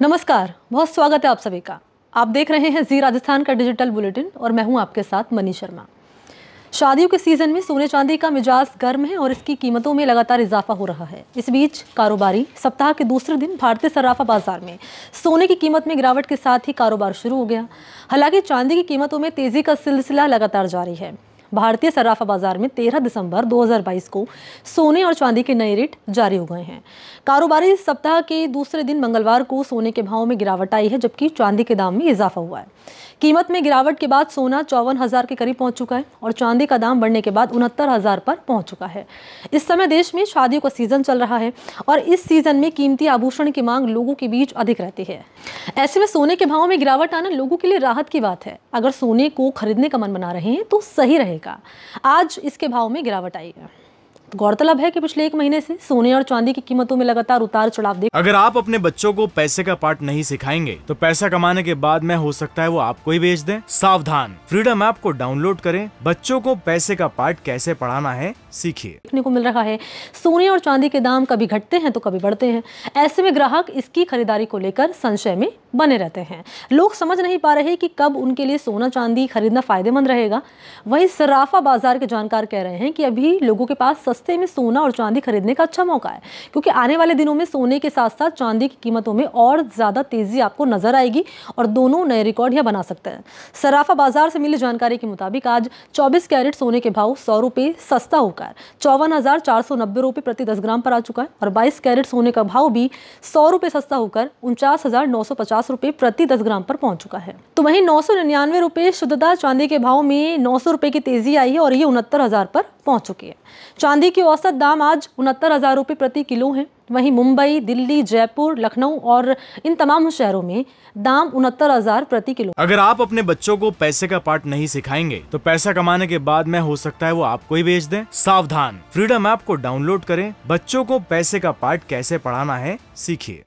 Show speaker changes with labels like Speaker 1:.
Speaker 1: नमस्कार, बहुत स्वागत है आप सभी का। आप देख रहे हैं जी राजस्थान का डिजिटल बुलेटिन और मैं हूँ आपके साथ मनी शर्मा। शादियों के सीज़न में सोने चांदी का मिजाज गर्म है और इसकी कीमतों में लगातार इजाफा हो रहा है। इस बीच कारोबारी सप्ताह के दूसरे दिन भारतीय सराफा बाज़ार में सोने की कीमत में गिरावट के साथ ही कारोबार शुरू हो गया। हालाँकि चांदी की कीमतों में तेज़ी का सिलसिला लगातार जारी है। भारतीय सराफा बाज़ार में 13 दिसंबर 2022 को सोने और चांदी के नए रेट जारी हो गए हैं। कारोबारी सप्ताह के दूसरे दिन मंगलवार को सोने के भाव में गिरावट आई है, जबकि चांदी के दाम में इजाफा हुआ है। कीमत में गिरावट के बाद सोना चौवन हज़ार के करीब पहुँच चुका है और चांदी का दाम बढ़ने के बाद उनहत्तर हज़ार पर पहुँच चुका है। इस समय देश में शादियों का सीज़न चल रहा है और इस सीज़न में कीमती आभूषण की मांग लोगों के बीच अधिक रहती है। ऐसे में सोने के भाव में गिरावट आना लोगों के लिए राहत की बात है। अगर सोने को खरीदने का मन बना रहे हैं तो सही रहेगा। आज इसके भाव में गिरावट आई है। गौरतलब है कि पिछले एक महीने से सोने और चांदी की कीमतों में लगातार उतार चढ़ाव देख
Speaker 2: अगर आप अपने बच्चों को पैसे का पार्ट नहीं सिखाएँगे तो पैसा कमाने के बाद में हो सकता है वो आपको ही बेच दें। सावधान। फ्रीडम ऐप को डाउनलोड करें। बच्चों को पैसे का पार्ट कैसे पढ़ाना है सीखिए।
Speaker 1: देखने को मिल रहा है सोने और चांदी के दाम कभी घटते हैं तो कभी बढ़ते हैं। ऐसे में ग्राहक इसकी खरीदारी को लेकर संशय में बने रहते हैं। लोग समझ नहीं पा रहे कि कब उनके लिए सोना चांदी खरीदना फ़ायदेमंद रहेगा। वहीं सराफा बाज़ार के जानकार कह रहे हैं कि अभी लोगों के पास सस्ते में सोना और चांदी खरीदने का अच्छा मौका है, क्योंकि आने वाले दिनों में सोने के साथ साथ चांदी की कीमतों में और ज़्यादा तेज़ी आपको नज़र आएगी और दोनों नए रिकॉर्ड यहाँ बना सकते हैं। सराफा बाज़ार से मिली जानकारी के मुताबिक आज चौबीस कैरेट सोने के भाव सौ रुपये सस्ता होकर चौवन हज़ार प्रति दस ग्राम पर आ चुका है और बाईस कैरेट सोने का भाव भी सौ रुपये सस्ता होकर उनचास हज़ार रुपये प्रति दस ग्राम पर पहुँच चुका है। तो वहीं नौ सौ निन्यानवे रुपये शुद्धता चांदी के भाव में नौ सौ रुपये की तेज़ी आई है और ये उनहत्तर हज़ार पर पहुँच चुकी है। चांदी की औसत दाम आज उनहत्तर हज़ार रुपये प्रति किलो है। वहीं मुंबई, दिल्ली, जयपुर, लखनऊ और इन तमाम शहरों में दाम उनहत्तर हज़ार प्रति किलो।
Speaker 2: अगर आप अपने बच्चों को पैसे का पार्ट नहीं सिखाएँगे तो पैसा कमाने के बाद में हो सकता है वो आपको ही बेच दें। सावधान, फ्रीडम ऐप को डाउनलोड करें। बच्चों को पैसे का पार्ट कैसे पढ़ाना है, सीखिए।